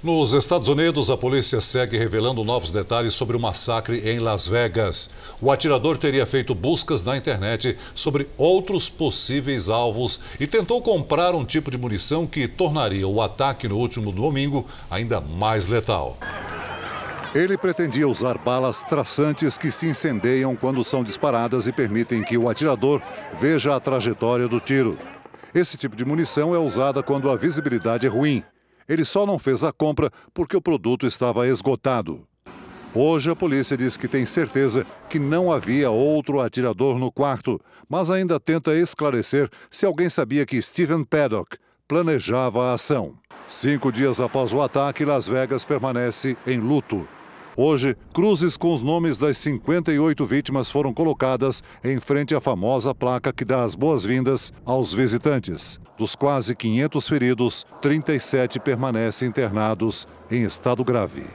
Nos Estados Unidos, a polícia segue revelando novos detalhes sobre o massacre em Las Vegas. O atirador teria feito buscas na internet sobre outros possíveis alvos e tentou comprar um tipo de munição que tornaria o ataque no último domingo ainda mais letal. Ele pretendia usar balas traçantes que se incendeiam quando são disparadas e permitem que o atirador veja a trajetória do tiro. Esse tipo de munição é usada quando a visibilidade é ruim ele só não fez a compra porque o produto estava esgotado. Hoje a polícia diz que tem certeza que não havia outro atirador no quarto, mas ainda tenta esclarecer se alguém sabia que Stephen Paddock planejava a ação. Cinco dias após o ataque, Las Vegas permanece em luto. Hoje, cruzes com os nomes das 58 vítimas foram colocadas em frente à famosa placa que dá as boas-vindas aos visitantes. Dos quase 500 feridos, 37 permanecem internados em estado grave.